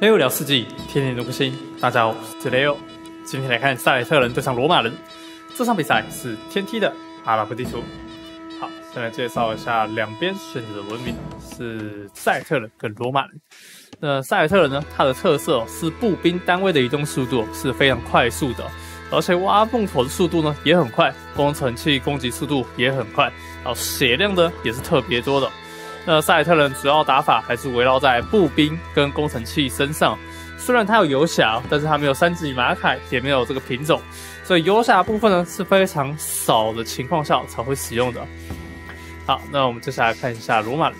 雷欧聊四季，天天都更新。大家好，我是雷欧。今天来看塞尔特人对上罗马人，这场比赛是天梯的阿拉伯地图。好，先来介绍一下两边选择的文明是塞尔特人跟罗马人。那塞尔特人呢，它的特色是步兵单位的移动速度是非常快速的，而且挖木头的速度呢也很快，工程器攻击速度也很快，然后血量呢也是特别多的。那塞尔特人主要打法还是围绕在步兵跟工程器身上。虽然它有游侠，但是它没有三级马凯，也没有这个品种，所以游侠部分呢是非常少的情况下才会使用的。好，那我们接下来看一下罗马人。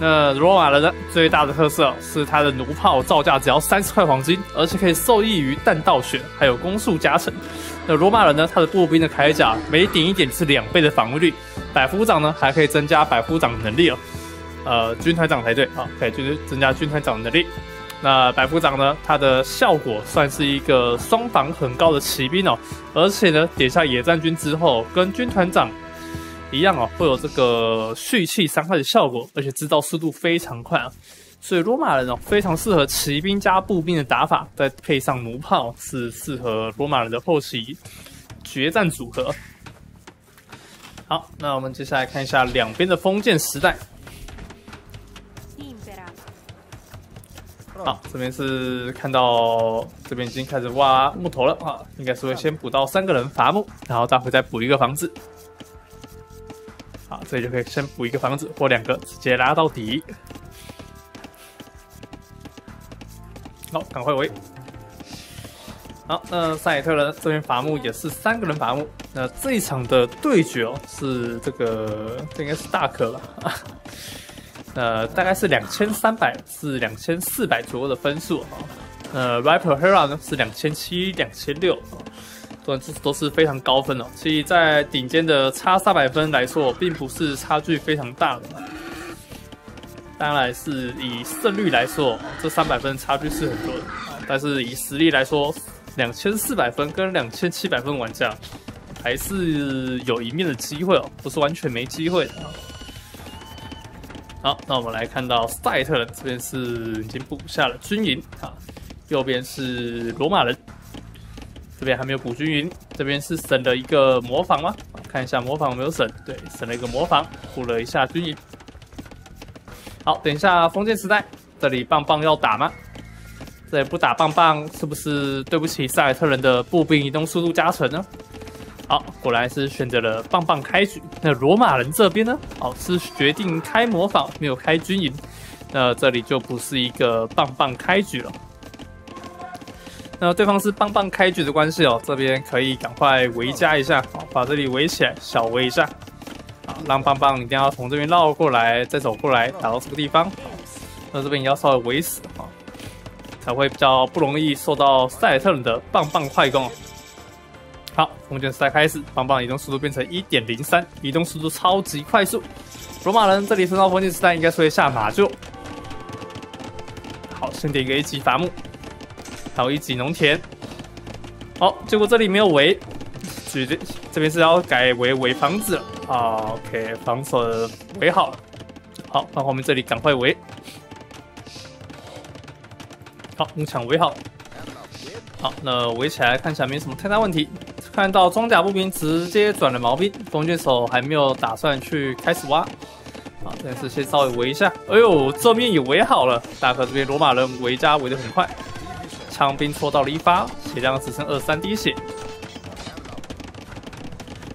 那罗马人呢最大的特色是它的弩炮造价只要三十块黄金，而且可以受益于弹道血，还有攻速加成。那罗马人呢，他的步兵的铠甲每顶一点是两倍的防御率。百夫长呢，还可以增加百夫长能力哦，呃，军团长才对啊，可以就是增加军团长能力。那百夫长呢，它的效果算是一个双防很高的骑兵哦，而且呢，点下野战军之后，跟军团长一样哦，会有这个蓄气伤害的效果，而且制造速度非常快啊，所以罗马人哦，非常适合骑兵加步兵的打法，再配上弩炮，是适合罗马人的后期决战组合。好，那我们接下来看一下两边的封建时代。好，这边是看到这边已经开始挖木头了啊，应该是会先补到三个人伐木，然后待会再补一个房子。好，这里就可以先补一个房子或两个，直接拉到底。好，赶快围。好，那塞尔特人这边伐木也是三个人伐木。那这一场的对决哦，是这个这应该是大可吧？呃，大概是两千三百至两千四百左右的分数啊。呃，Ripper Hera 呢是两千七、两千六啊，都都是非常高分哦。其实，在顶尖的差三百分来说，并不是差距非常大的。当然是以胜率来说，这三百分差距是很多的。但是以实力来说，两千四百分跟两千七百分玩家，还是有一面的机会哦，不是完全没机会的。好，那我们来看到赛特人这边是已经补下了军营啊，右边是罗马人，这边还没有补军营，这边是省了一个模仿吗？看一下模仿有没有省，对，省了一个模仿，补了一下军营。好，等一下封建时代，这里棒棒要打吗？这不打棒棒，是不是对不起塞尔特人的步兵移动速度加成呢？好，果然是选择了棒棒开局。那罗马人这边呢？哦，是决定开模仿，没有开军营。那这里就不是一个棒棒开局了。那对方是棒棒开局的关系哦，这边可以赶快围加一下，好，把这里围起来，小围一下。好，让棒棒一定要从这边绕过来，再走过来，打到这个地方。那这边也要稍微围死啊。才会比较不容易受到塞尔特人的棒棒快攻。好，封建时代开始，棒棒移动速度变成一点零三，移动速度超级快速。罗马人这里升到封建时代应该是会下马厩。好，先点一个一级伐木，还有一级农田。好，结果这里没有围，这这边是要改为围房子了。，OK，防守围好了。好，那我们这里赶快围。好，木墙围好。好，那围起来看起来没什么太大问题。看到装甲步兵直接转了毛兵，弓箭手还没有打算去开始挖。好，这边是先稍微围一下。哎呦，正面也围好了。大哥这边罗马人围家围的很快，枪兵戳到了一发，血量只剩二三滴血。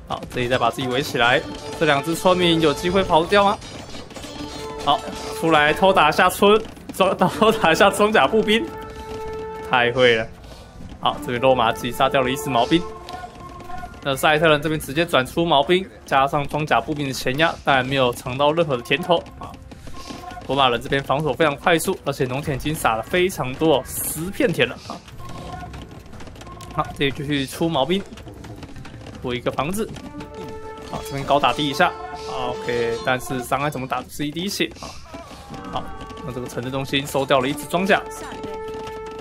好，这里再把自己围起来。这两只村民有机会跑掉吗？好，出来偷打下村。装偷打一下装甲步兵，太会了！好，这边罗马自己杀掉了一只毛兵。那赛特人这边直接转出毛兵，加上装甲步兵的前压，当然没有尝到任何的甜头啊！罗马人这边防守非常快速，而且农田已经撒了非常多十片田了啊！好，这里继续出毛兵，补一个房子。好，这边高打低一下，OK，但是伤害怎么打是一滴血啊！好。那这个城镇中心收掉了一只装甲，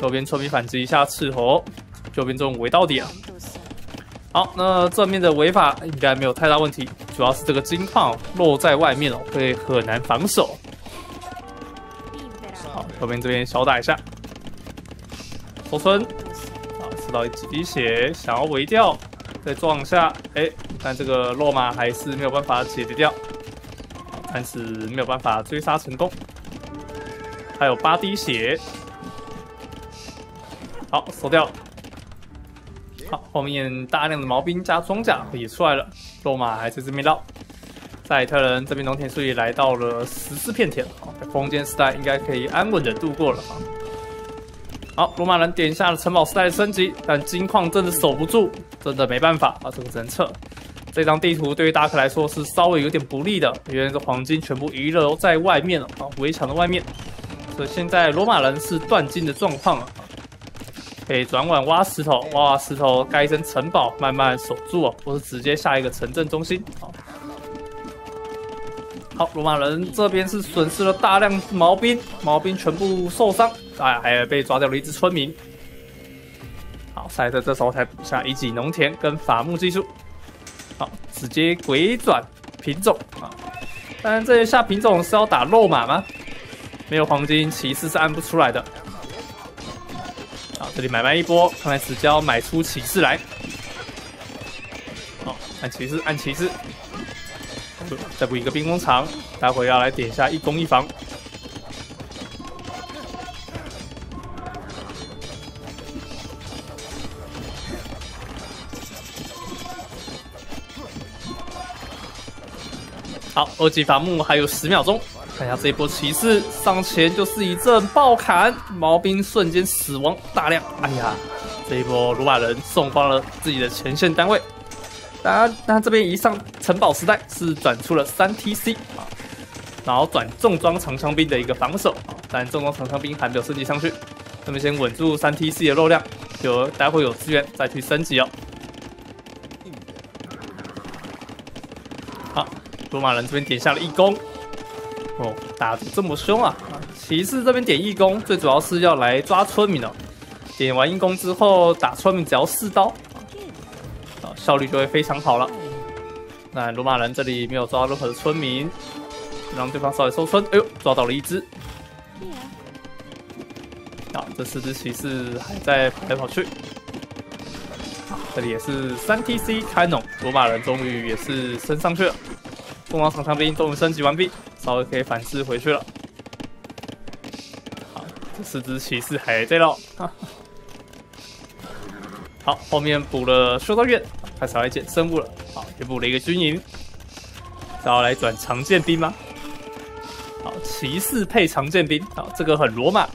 右边村民反击一下斥候，右边这种围到底啊。好，那正面的围法应该没有太大问题，主要是这个金矿落在外面了，会很难防守。好，后面这边小打一下，收村，啊，吃到几滴血，想要围掉，再撞一下，哎，但这个落马还是没有办法解决掉，但是没有办法追杀成功，还有八滴血，好，收掉。好，后面大量的毛兵加装甲也出来了，罗马还在这边绕。赛特人这边农田数也来到了十四片田，好，封建时代应该可以安稳的度过了啊。好，罗马人点下了城堡时代的升级，但金矿真的守不住，真的没办法啊，这个只能撤。这张地图对于达克来说是稍微有点不利的，因为这黄金全部遗留在外面了啊，围墙的外面，所以现在罗马人是断金的状况了。可以转弯挖石头，挖石头盖一层城堡，慢慢守住哦，或是直接下一个城镇中心。好，好，罗马人这边是损失了大量毛兵，毛兵全部受伤，哎，还有被抓掉了一只村民。好，赛特这时候才补下一级农田跟伐木技术，好，直接鬼转品种啊！当然，这一下品种是要打肉马吗？没有黄金骑士是按不出来的。这里买卖一波，看来死蛟买出骑士来。好，按骑士，按骑士。再补一个兵工厂，待会要来点一下一攻一防。好，二级伐木还有十秒钟。看一下这一波骑士上前就是一阵暴砍，毛兵瞬间死亡大量。哎呀，这一波罗马人送光了自己的前线单位。当然，那这边一上城堡时代是转出了三 TC 啊，然后转重装长枪兵的一个防守啊，但重装长枪兵还没有升级上去，那么先稳住三 TC 的肉量，就待会有资源再去升级哦。好，罗马人这边点下了一攻。哦，打的这么凶啊！骑士这边点义工，最主要是要来抓村民哦。点完义工之后，打村民只要四刀，啊，效率就会非常好了。那罗马人这里没有抓任何的村民，让对方稍微收村。哎呦，抓到了一只。好，这四只骑士还在跑来跑去。这里也是三 TC 开农，罗马人终于也是升上去了。凤凰长枪兵终于升级完毕。稍微可以反制回去了。好，这四只骑士还在喽。好，后面补了修道院，开始来捡生物了。好，也补了一个军营，然后来转长剑兵吗？好，骑士配长剑兵，好，这个很罗马。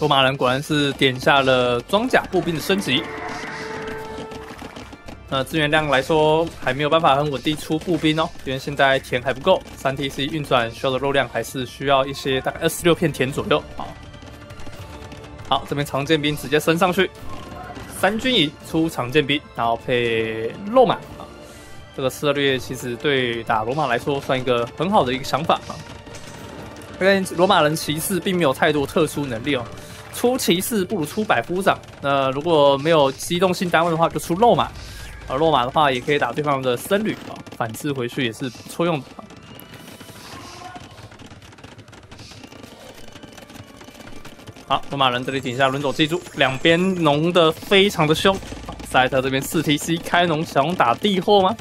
罗马人果然是点下了装甲步兵的升级。那资源量来说，还没有办法很稳定出步兵哦，因为现在田还不够，三 TC 运转需要的肉量还是需要一些，大概二十六片田左右。好，好，这边长剑兵直接升上去，三军营出长剑兵，然后配肉马啊，这个策略其实对打罗马来说算一个很好的一个想法啊。因为罗马人骑士并没有太多特殊能力哦，出骑士不如出百夫长。那如果没有机动性单位的话，就出肉马。而肉马的话，也可以打对方的僧侣啊，反制回去也是不错用的。好，罗马人这里顶下轮走，记住两边农的非常的凶。赛特这边四 TC 开农，想打地货吗？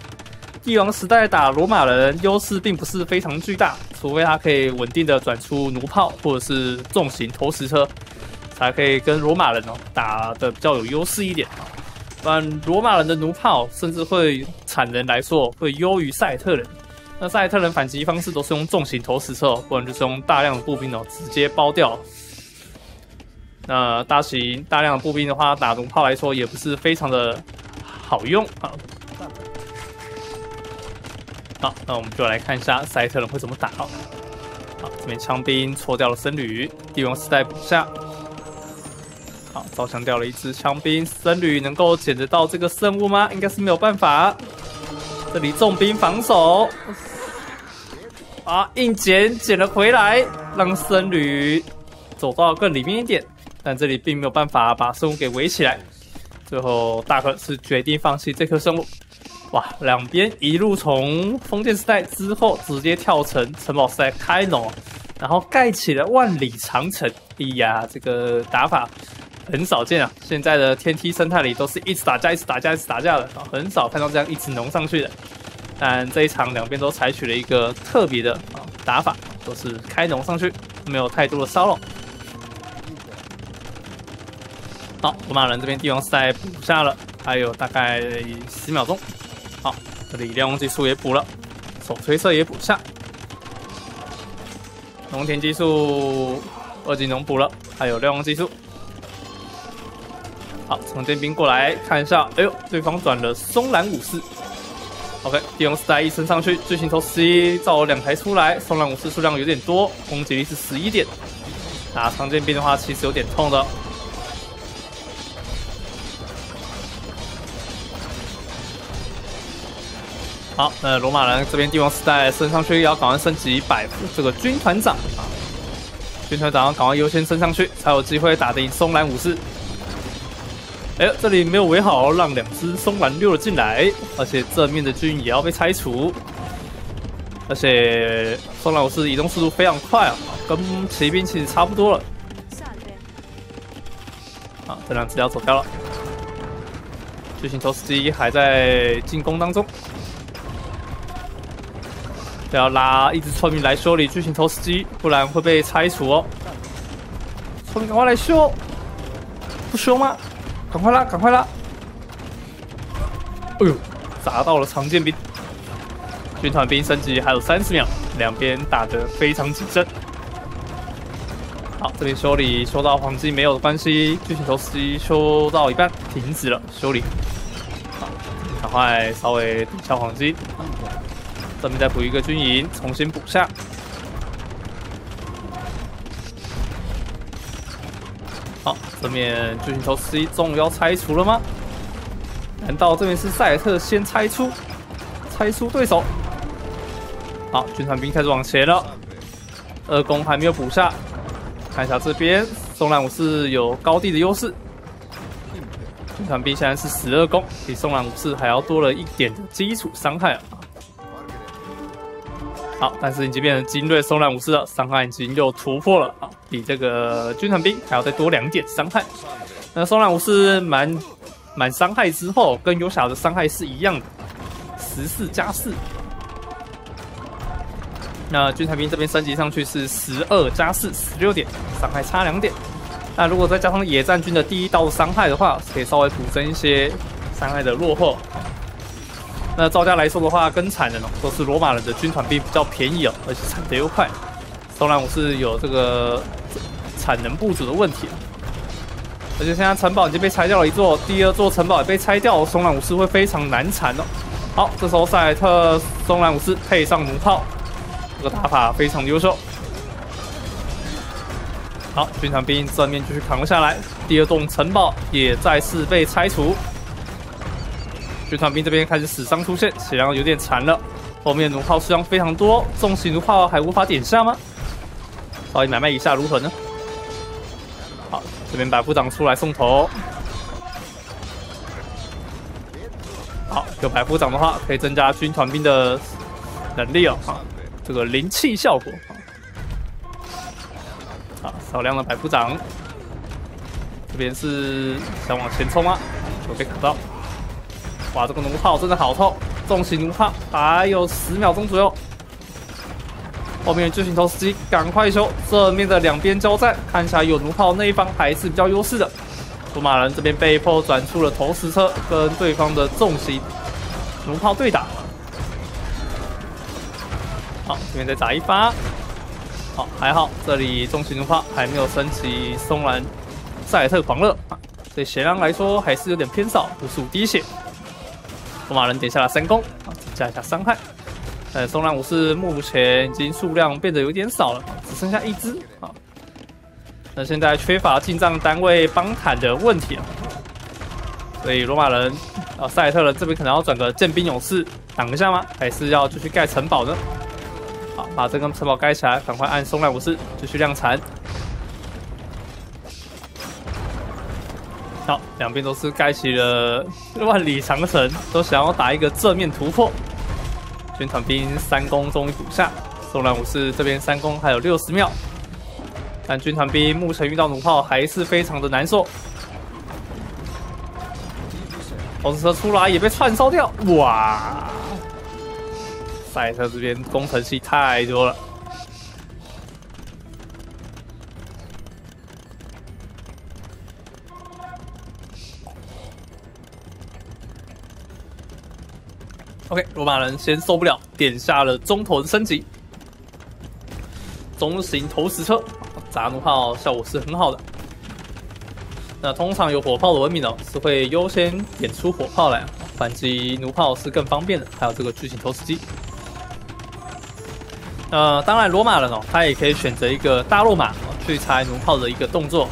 帝王时代打罗马人优势并不是非常巨大，除非他可以稳定的转出弩炮或者是重型投石车，才可以跟罗马人哦打的比较有优势一点啊。但罗马人的弩炮甚至会产能来说会优于赛特人。那赛特人反击方式都是用重型投石车，不然就是用大量的步兵哦直接包掉。那大型大量的步兵的话，打弩炮来说也不是非常的好用啊。好，那我们就来看一下赛特人会怎么打。好，这边枪兵戳掉了僧侣，帝王时代补下。好，照枪掉了一只枪兵，僧侣能够捡得到这个圣物吗？应该是没有办法。这里重兵防守，啊，硬捡捡了回来，让僧侣走到更里面一点。但这里并没有办法把生物给围起来。最后大哥是决定放弃这颗生物。哇，两边一路从封建时代之后直接跳成城堡时代开农，然后盖起了万里长城。哎呀，这个打法很少见啊！现在的天梯生态里都是一直打架、一直打架、一直打架的啊，很少看到这样一直农上去的。但这一场两边都采取了一个特别的啊打法，都是开农上去，没有太多的骚扰。好，罗马人这边帝王赛补下了，还有大概十秒钟。好，这里亮光技术也补了，手推射也补下，农田技术二技能补了，还有亮光技术。好，长剑兵过来看一下，哎呦，对方转了松兰武士。OK，帝王时代一升上去，巨型头 C 造了两台出来，松兰武士数量有点多，攻击力是十一点。打长剑兵的话，其实有点痛的。好，那罗马人这边帝王时代升上去，要赶快升级百夫这个军团长啊！军团长要赶快优先升上去，才有机会打得赢松兰武士。哎，这里没有围好，让两只松兰溜了进来，而且正面的军也要被拆除。而且松兰武士移动速度非常快啊，跟骑兵其实差不多了。啊，这两只要走掉了。巨型投石机还在进攻当中。不要拉一只村民来修理巨型投石机，不然会被拆除哦。村民赶快来修，不修吗？赶快拉，赶快拉！哎呦，砸到了长剑兵。军团兵升级还有三十秒，两边打得非常谨慎。好，这边修理修到黄金没有关系，巨型投石机修到一半停止了修理。好，赶快稍微补下黄金。这边再补一个军营，重新补下。这面巨型头 C 终于要拆除了吗？难道这边是塞尔特先拆出，拆出对手？好，军团兵开始往前了。二攻还没有补下，看一下这边，松兰武士有高地的优势。军团兵现在是十二攻，比松兰武士还要多了一点的基础伤害啊。好，但是已经变成精锐松兰武士了，伤害已经又突破了啊，比这个军团兵还要再多两点伤害。那松兰武士满满伤害之后，跟游侠的伤害是一样的，十四加四。那军团兵这边升级上去是十二加四，十六点，伤害差两点。那如果再加上野战军的第一刀伤害的话，可以稍微补增一些伤害的落后。那造价来说的话，跟产能哦，都是罗马人的军团兵比较便宜哦，而且产得又快。松兰武士有这个产能不足的问题，而且现在城堡已经被拆掉了一座，第二座城堡也被拆掉，松兰武士会非常难缠哦。好，这时候塞特松兰武士配上弩炮，这个打法非常优秀。好，军团兵正面继续扛了下来，第二栋城堡也再次被拆除。军团兵这边开始死伤出现，血量有点残了。后面的弩炮数量非常多，重型弩炮还无法点下吗？稍微买卖一下如何呢？好，这边百夫长出来送头。好，有百夫长的话，可以增加军团兵的能力哦。啊，这个灵气效果。啊，少量的百夫长。这边是想往前冲啊，有被卡到。哇，这个弩炮真的好痛！重型弩炮还有十秒钟左右，后面巨型投石机赶快修！正面的两边交战，看起来有弩炮那一方还是比较优势的。罗马人这边被迫转出了投石车，跟对方的重型弩炮对打。好，这边再打一发。好，还好这里重型弩炮还没有升级松兰塞特狂热，对血量来说还是有点偏少，不数滴血。罗马人点下了三攻，啊，增加一下伤害。呃，松兰武士目前已经数量变得有点少了，只剩下一只啊。那现在缺乏进账单位帮坦的问题啊，所以罗马人啊，塞特人这边可能要转个剑兵勇士挡一下吗？还是要继续盖城堡呢？好，把这个城堡盖起来，赶快按松兰武士继续量产。好，两边都是盖起了万里长城，都想要打一个正面突破。军团兵三攻终于补下，松兰武士这边三攻还有六十秒，但军团兵目前遇到弩炮还是非常的难受。投石车出来也被串烧掉，哇！赛车这边工程器太多了。OK，罗马人先受不了，点下了中投的升级，中型投石车砸弩炮效果是很好的。那通常有火炮的文明哦，是会优先点出火炮来反击弩炮是更方便的。还有这个巨型投石机。呃，当然罗马人哦，他也可以选择一个大落马去拆弩炮的一个动作。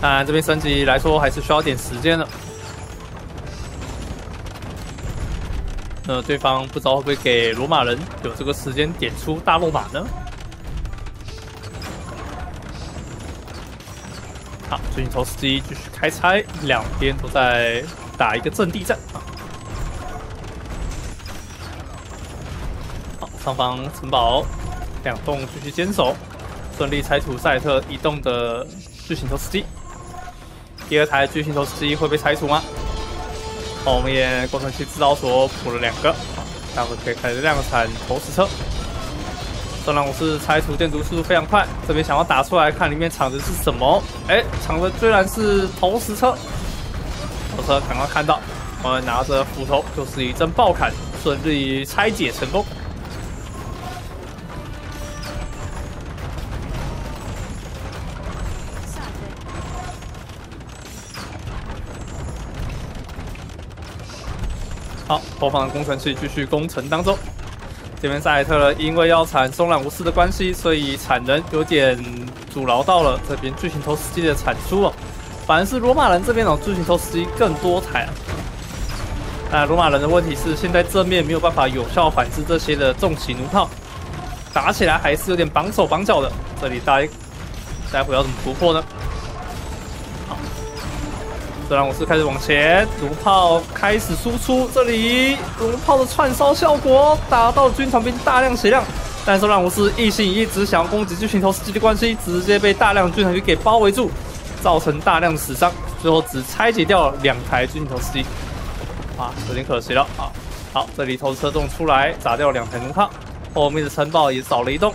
当然这边升级来说还是需要点时间的。那对方不知道会不会给罗马人有这个时间点出大落马呢？好，最近投石机继续开拆，两边都在打一个阵地战啊。好，上方城堡两栋继续坚守，顺利拆除赛特一栋的巨型投石机。第二台巨型投石机会被拆除吗？哦，我们也工程器制造所补了两个，待会可以开始量产投石车。这让我是拆除建筑速度非常快，这边想要打出来看里面藏的是什么？哎，藏的居然是投石车。投石车赶快看到，我们拿着斧头就是一阵爆砍，顺利拆解成功。后方的工程器继续攻城当中。这边塞莱特呢，因为要产松兰无私的关系，所以产能有点阻挠到了这边巨型投石机的产出哦。反而是罗马人这边哦，巨型投石机更多台啊。那罗马人的问题是，现在正面没有办法有效反制这些的重型弩炮，打起来还是有点绑手绑脚的。这里待待会要怎么突破呢？这让我是开始往前，弩炮开始输出。这里弩炮的串烧效果打到军团兵大量血量，但是让我是一心一意只想要攻击巨型投石机的关系，直接被大量军团兵给包围住，造成大量死伤。最后只拆解掉了两台巨型投石机，啊，有点可惜了啊。好，这里投石车洞出来砸掉了两台弩炮，后面的城堡也少了一栋。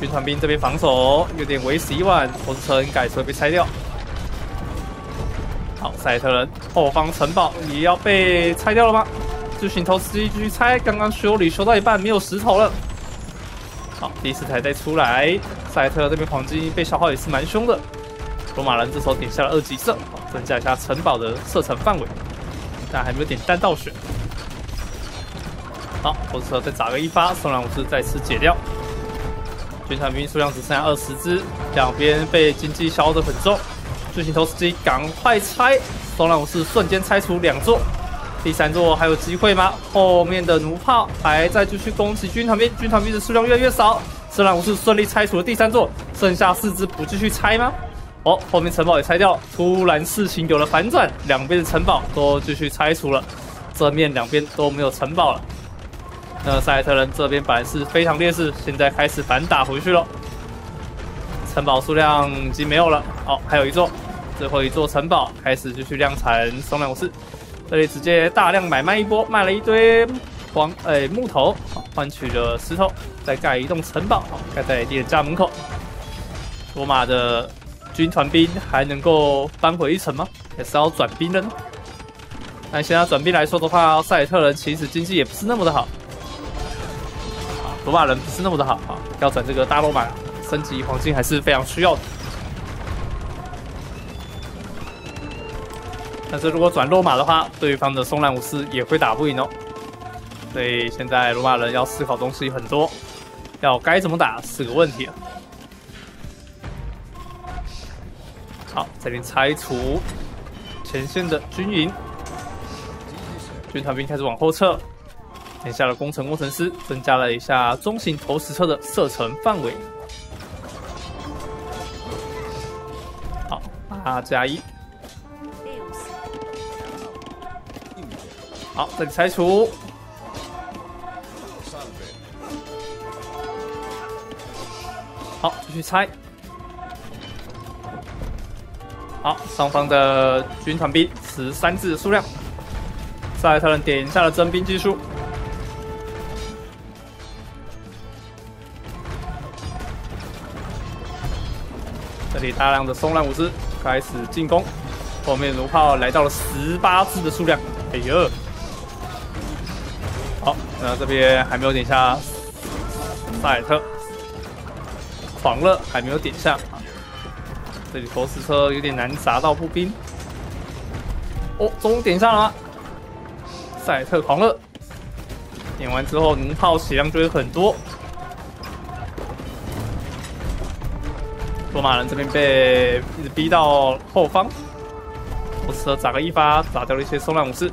军团兵这边防守有点为时已晚，投石车应该会被拆掉。好，赛特人后方城堡也要被拆掉了吗？巨型投石机继续拆，刚刚修理修到一半没有石头了。好，第四台再出来，赛特这边黄金被消耗也是蛮凶的。罗马人这时候点下了二级射，增加一下城堡的射程范围，但还没有点弹道血。好，火车再砸个一发，送然武士再次解掉。军团兵数量只剩下二十只，两边被经济消耗的很重。巨型投石机，赶快拆！松兰武士瞬间拆除两座，第三座还有机会吗？后面的弩炮还在继续攻击军团兵，军团兵的数量越来越少。松兰武士顺利拆除了第三座，剩下四只不继续拆吗？哦，后面城堡也拆掉，突然事情有了反转，两边的城堡都继续拆除了，正面两边都没有城堡了。那塞特人这边本来是非常劣势，现在开始反打回去了。城堡数量已经没有了，好，还有一座，最后一座城堡开始继续量产松两武士，这里直接大量买卖一波，卖了一堆黄诶木头，换取了石头，再盖一栋城堡，盖在猎人家门口。罗马的军团兵还能够扳回一城吗？也是要转兵的呢。但现在转兵来说的话，塞尔特人其实经济也不是那么的好，罗马人不是那么的好啊，要转这个大罗马。升级黄金还是非常需要的，但是如果转落马的话，对方的松兰武士也会打不赢哦。所以现在罗马人要思考东西很多，要该怎么打是个问题啊。好，这边拆除前线的军营，军团兵开始往后撤，点下了工程工程师，增加了一下中型投石车的射程范围。好八加一，好，这里拆除。好，继续拆。好，双方的军团兵十三字数量。赛特人点下了征兵技术。这里大量的松兰武士开始进攻，后面弩炮来到了十八支的数量。哎呦！那这边还没有点下赛特，狂热还没有点下。这里投石车有点难砸到步兵。哦，终于点上了。赛特狂热点完之后，能耗血量就会很多。罗马人这边被一直逼到后方，火车砸个一发，打掉了一些松兰武士。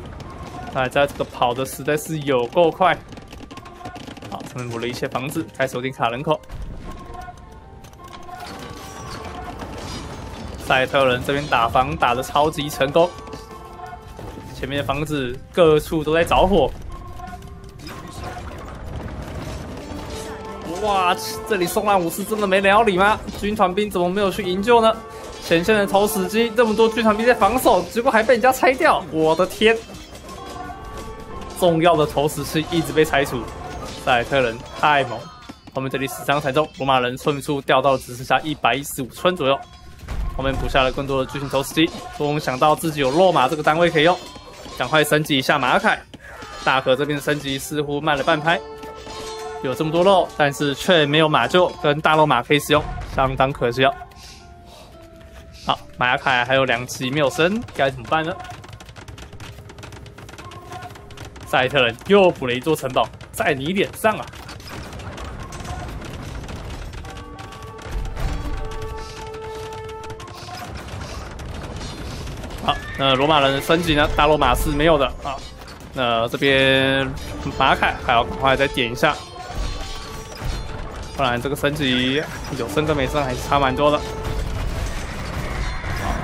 那在这个跑的实在是有够快。好，上面补了一些房子，开始锁定卡人口。赛特人这边打房打的超级成功，前面的房子各处都在着火。哇，这里松兰武士真的没聊理吗？军团兵怎么没有去营救呢？前线的投石机这么多军团兵在防守，结果还被人家拆掉！我的天，重要的投石器一直被拆除，赛特人太猛。后面这里死伤惨重，罗马人村民数掉到只剩下一百一十五村左右。后面补下了更多的巨型投石机，终于想到自己有落马这个单位可以用，赶快升级一下马凯。大河这边的升级似乎慢了半拍。有这么多肉，但是却没有马厩跟大肉马可以使用，相当可惜哦。好，马凯还有两级没有升，该怎么办呢？赛特人又补了一座城堡，在你脸上啊！好，那罗马人升级呢？大罗马是没有的啊。那这边马凯还要赶快再点一下。不然这个升级有升跟没升还是差蛮多的。好，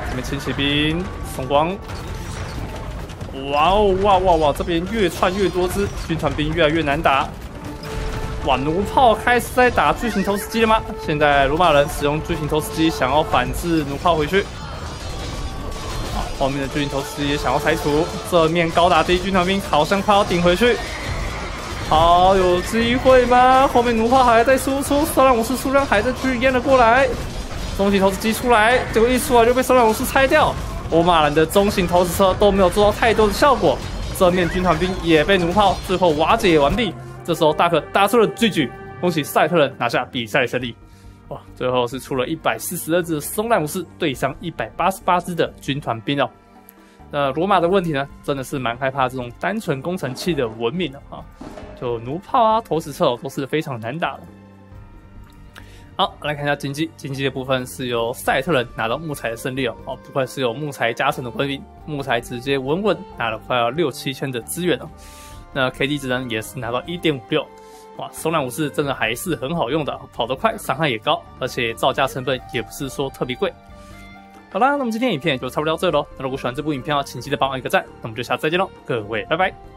这边轻骑兵送光。哇哦哇哇哇！这边越串越多只军团兵，越来越难打。哇，弩炮开始在打巨型投石机了吗？现在罗马人使用巨型投石机，想要反制弩炮回去。好，后面的巨型投石机也想要拆除。这面高达第一军团兵好像快要顶回去。好，有机会吗？后面弩炮还在输出，三两武士数量还在继续淹了过来。中型投石机出来，结果一出来就被三两武士拆掉。罗马人的中型投石车都没有做到太多的效果，正面军团兵也被弩炮最后瓦解完毕。这时候大可打出了巨举，恭喜赛特人拿下比赛胜利。哇，最后是出了一百四十二只松兰武士对上一百八十八只的军团兵哦。那罗马的问题呢，真的是蛮害怕这种单纯工程器的文明的啊。就弩炮啊、投石车都是非常难打的。好，来看一下经济，经济的部分是由赛特人拿到木材的胜利哦。哦，不愧是有木材加成的文明，木材直接稳稳拿了快要六七千的资源哦。那 K D 值呢也是拿到一点五六，哇，松兰武士真的还是很好用的，跑得快，伤害也高，而且造价成本也不是说特别贵。好啦，那么今天影片就差不多到这喽。那如果喜欢这部影片的话，请记得帮我一个赞。那我们就下次再见喽，各位，拜拜。